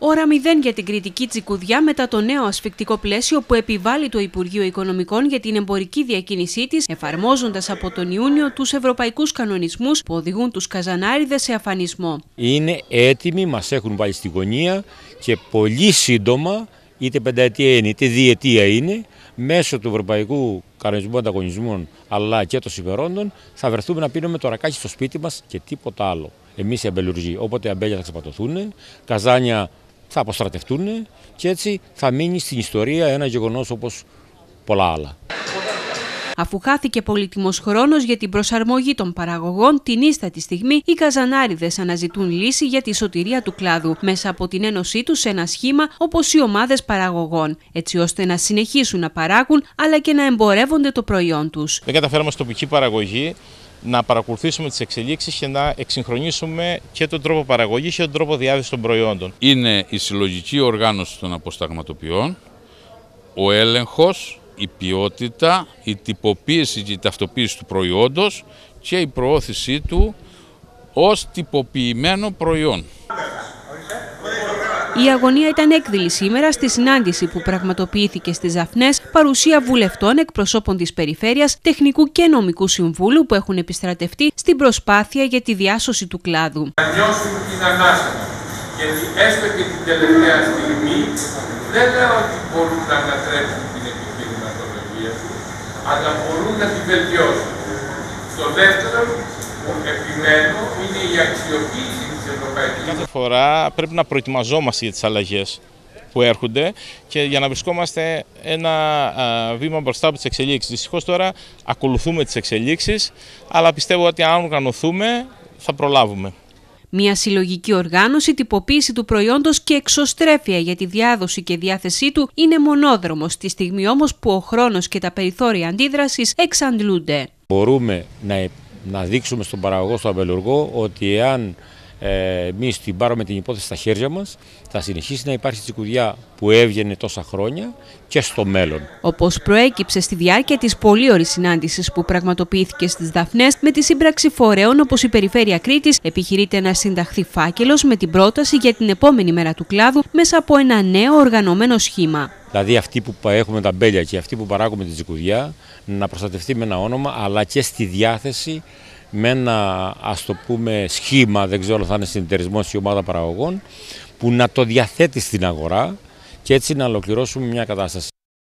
Ώρα μηδέν για την κριτική τσικουδιά μετά το νέο ασφικτικό πλαίσιο που επιβάλλει το Υπουργείο Οικονομικών για την εμπορική διακίνησή της, εφαρμόζοντας από τον Ιούνιο τους ευρωπαϊκούς κανονισμούς που οδηγούν τους καζανάριδες σε αφανισμό. Είναι έτοιμοι, μας έχουν βάλει στη γωνία και πολύ σύντομα, είτε πενταετία είναι είτε διετία είναι, μέσω του Ευρωπαϊκού Κανονισμού Ανταγωνισμών αλλά και των συμφερόντων, θα βρεθούμε να πίνουμε το ρακάκι στο σπίτι μας και τίποτα άλλο. Εμείς οι αμπελουργοί. Όποτε αμπέλια θα ξαπατωθούν, καζάνια θα αποστρατευτούν και έτσι θα μείνει στην ιστορία ένα γεγονός όπως πολλά άλλα. Αφού χάθηκε πολύτιμος χρόνος για την προσαρμογή των παραγωγών, την ίστατη στιγμή οι καζανάριδες αναζητούν λύση για τη σωτηρία του κλάδου μέσα από την ένωσή τους σε ένα σχήμα όπως οι ομάδες παραγωγών, έτσι ώστε να συνεχίσουν να παράγουν αλλά και να εμπορεύονται το προϊόν τους. Δεν καταφέραμε στην τοπική παραγωγή να παρακολουθήσουμε τις εξελίξεις και να εξυγχρονίσουμε και τον τρόπο παραγωγής και τον τρόπο διάθεσης των προϊόντων. Είναι η συλλογική οργάνωση των αποσταγματοποιών, ο έλεγχος, η ποιότητα, η τυποποίηση και η ταυτοποίηση του προϊόντος και η προώθησή του ως τυποποιημένο προϊόν. Η αγωνία ήταν έκδηλη σήμερα στη συνάντηση που πραγματοποιήθηκε στις Δαφνές παρουσία βουλευτών εκπροσώπων της περιφέρειας, τεχνικού και νομικού συμβούλου που έχουν επιστρατευτεί στην προσπάθεια για τη διάσωση του κλάδου. Να νιώσουν την ανάσα γιατί έστω και την τελευταία στιγμή δεν λέω ότι μπορούν να ανατρέψουν την επιχειρηματολογία του, αλλά μπορούν να την βελτιώσουν. Το δεύτερο που επιμένω είναι η αξιοποίηση Κάθε φορά πρέπει να προετοιμαζόμαστε για τις αλλαγές που έρχονται και για να βρισκόμαστε ένα βήμα μπροστά από τις εξελίξεις. Δυστυχώς τώρα ακολουθούμε τις εξελίξεις, αλλά πιστεύω ότι αν οργανωθούμε θα προλάβουμε. Μια συλλογική οργάνωση, τυποποίηση του προϊόντος και εξωστρέφεια για τη διάδοση και διάθεσή του είναι μονόδρομος, τη στιγμή όμως που ο χρόνος και τα περιθώρια αντίδρασης εξαντλούνται. Μπορούμε να, να δείξουμε στον παραγωγό, στον αμπελουργό, ότι εάν ε, εμείς την πάρουμε την υπόθεση στα χέρια μας, θα συνεχίσει να υπάρχει τσικουδιά που έβγαινε τόσα χρόνια και στο μέλλον. Όπως προέκυψε στη διάρκεια της πολύωρης συνάντησης που πραγματοποιήθηκε στις Δαφνές με τη σύμπραξη φορέων όπως η Περιφέρεια Κρήτης, επιχειρείται να συνταχθεί φάκελος με την πρόταση για την επόμενη μέρα του κλάδου μέσα από ένα νέο οργανωμένο σχήμα. Δηλαδή αυτοί που έχουμε τα μπέλια και αυτοί που παράγουμε τη τσικουδιά να προστατευτεί με ένα όνομα αλλά και στη διάθεση με ένα ας το πούμε σχήμα, δεν ξέρω θα είναι συνεταιρισμός ή ομάδα παραγωγών, που να το διαθέτει στην αγορά και έτσι να ολοκληρώσουμε μια κατάσταση.